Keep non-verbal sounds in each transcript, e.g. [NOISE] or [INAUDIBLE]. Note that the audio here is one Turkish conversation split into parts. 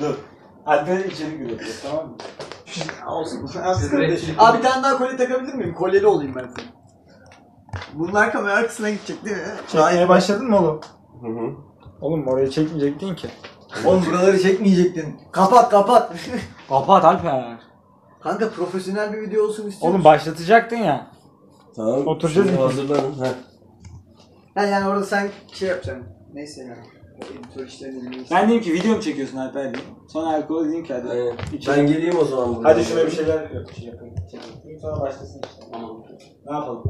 Dur. Alper içerik üretiyor tamam mı? Olsun. Abi bir tane daha kolye takabilir miyim? Kolyeli olayım ben senin. Bunlar kamera arkasına gidecek değil mi? Çekmeye başladın mı oğlum? Hı hı. Oğlum oraya çekmeyecektin ki. Oğlum buraları çekmeyecektin. Kapat kapat. [LAUGHS] Kapat Alper. Kanka profesyonel bir video olsun istiyorum. Oğlum başlatacaktın ya. Tamam. Oturacağız şimdi? Hazırlanın. Heh. Ha yani orada sen şey yapacaksın. Neyse ya. Ben diyeyim ki video mu çekiyorsun Alper diyeyim. Sonra alkol diyeyim ki hadi. Aynen. İçelim. Ben geleyim o zaman buradan. Hadi şuna bir şeyler yap, şey. Çekelim. Sonra başlasın işte. Tamam. Ne yapalım?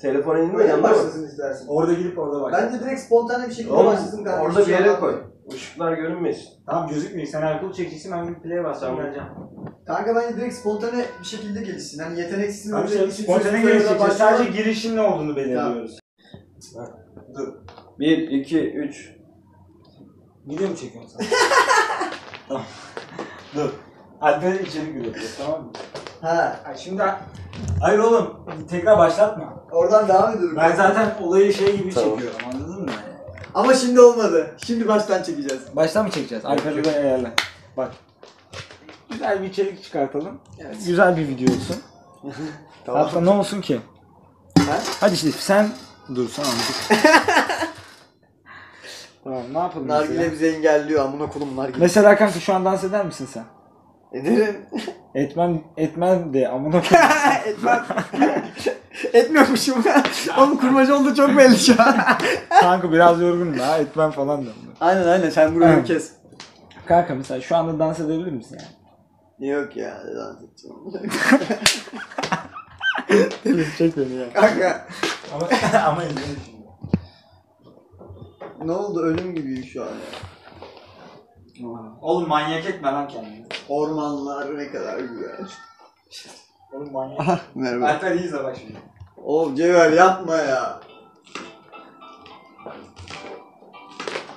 Telefon elinde Böyle yanında mı? başlasın istersin. Orada gidip orada başla. Bence direkt spontane bir şekilde Oğlum başlasın kanka. orada bir şey yere koy. Işıklar görünmesin. Tamam gözükmüyor. Sen alkol çekeceksin ben bir play'e basacağım Tamam. geleceğim. Kanka bence direkt spontane bir şekilde gelişsin. Hani yeteneksizsin. İşte isim spontane başlıyorlar. Sadece girişin ne olduğunu belirliyoruz. Dur. 1, 2, 3. Video mu çekiyorsun sen? [LAUGHS] tamam. Dur. Alper içerik üretiyor tamam mı? Ha. Ay şimdi... Hayır oğlum. Tekrar başlatma. Oradan devam ediyorum. Ben zaten olayı şey gibi Tamam. çekiyorum anladın mı? Ama şimdi olmadı. Şimdi baştan çekeceğiz. Baştan mı çekeceğiz? Alper'i de ayarla. Bak. Güzel bir içerik çıkartalım. Evet. Güzel bir video olsun. [LAUGHS] Hatta ne olsun ki? Ha? Hadi işte sen dur sen anladık. [LAUGHS] tamam ne yapalım Nargile mesela? bizi engelliyor amına kolum nargile. Mesela kanka şu an dans eder misin sen? Ederim. Etmem, etmem de amına [LAUGHS] koyayım. Etmem. [LAUGHS] Etmiyormuşum. Oğlum kurmaca oldu çok belli şu an. kanka biraz yorgunum ha etmem falan da. aynen aynen sen burayı kes. Kanka mesela şu anda dans edebilir misin yani? Yok ya dans edeceğim. Çek beni ya. Kanka Ama, [LAUGHS] ama izle şimdi. ne oldu ölüm gibiyim şu an ya. Oğlum manyak etme lan kendini. Ormanlar ne kadar güzel. Oğlum manyak. Aha merhaba. Alper iyi izle bak şimdi. Oğlum Cevher yapma ya.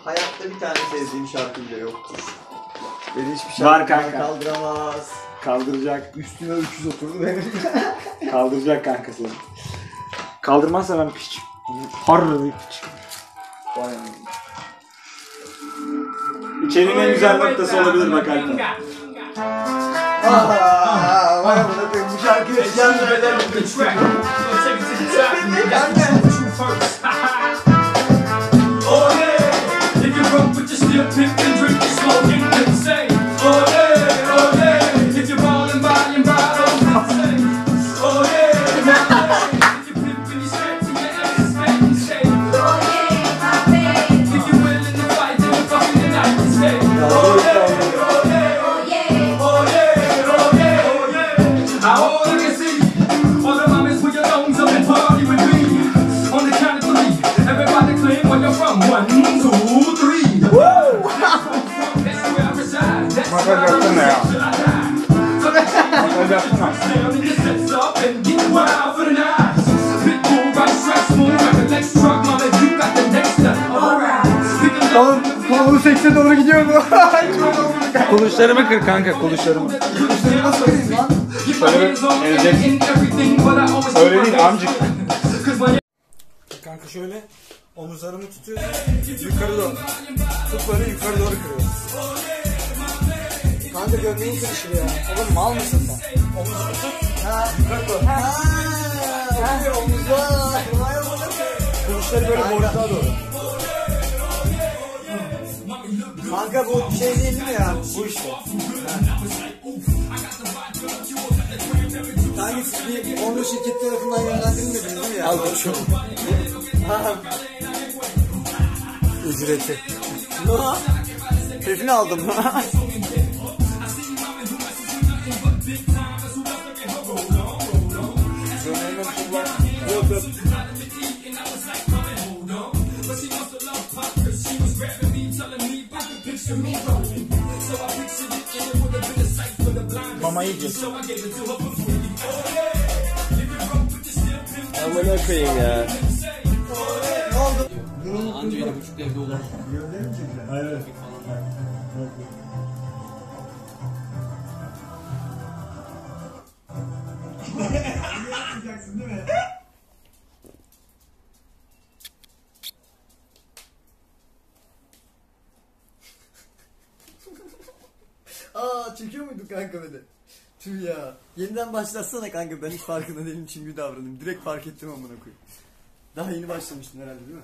Hayatta bir tane sevdiğim şarkı bile yoktur. Beni hiçbir şarkı Var kanka. kaldıramaz. Kaldıracak. Üstüme öküz oturdu benim. [LAUGHS] Kaldıracak kanka seni. Kaldırmazsa ben piç. Harr bir piç. Vay anam. İçerinin en güzel noktası olabilir bak Alper. Vay amına koyayım bu şarkıyı yaşayan doğru gidiyor bu. [LAUGHS] Kuluşlarımı kır kanka kuluşlarımı. Kuşları nasıl koyayım lan? Keep my hands on ezeceksin. and everything, but I always keep Öyle değil amcık. Kanka şöyle omuzlarımı tutuyorsun yukarı doğru. Tut böyle yukarı doğru kırıyorsun. Kanka gömleğin kırışır ya. Oğlum mal mısın sen? Omuzumu tut. Ha. Yukarı doğru. Ha. Ha. Koyayım. Kuluşları böyle boşluğa doğru. Kanka bu şey değil mi ya? Bu işte. Siz bir Onur şirket tarafından yönlendirilmediniz değil mi ya? Al. Ha. Ücreti. Ne? Tepini aldım. [LAUGHS] Mama yiyeceğiz. Amına koyayım ya. ne oldu? Anca yedi buçukta evde olur. Hayır. Saat çekiyor muyduk kanka de? Tüh ya. Yeniden başlatsana kanka ben hiç farkında değilim çünkü davranayım. Direkt fark ettim amına koyayım. Daha yeni başlamıştın herhalde değil mi?